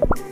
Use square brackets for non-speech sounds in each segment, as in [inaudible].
네.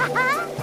哈 [laughs] 哈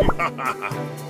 Ha ha ha!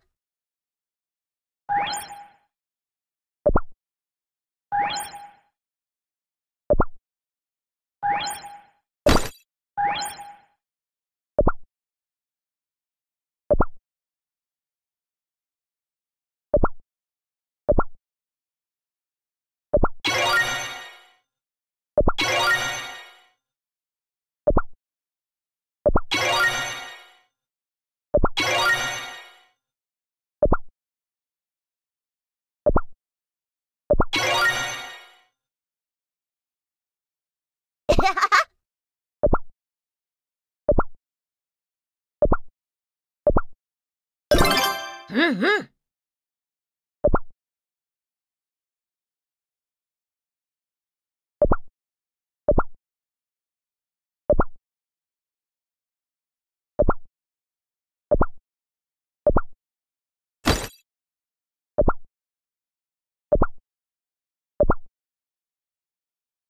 Mm-hmm.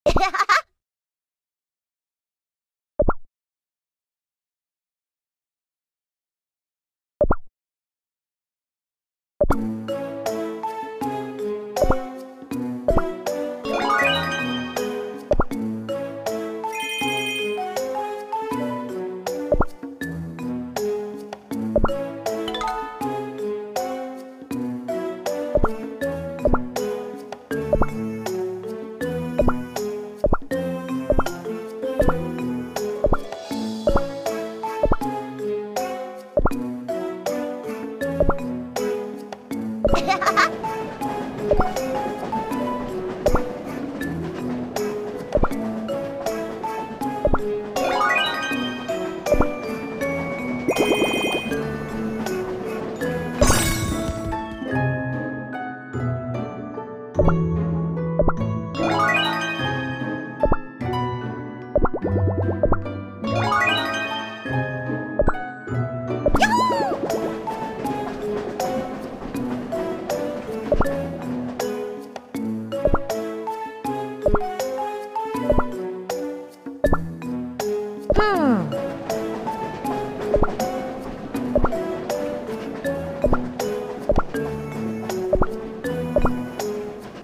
[laughs] you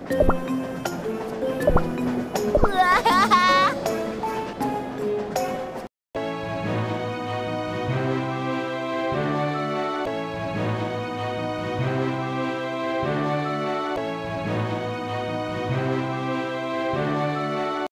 네.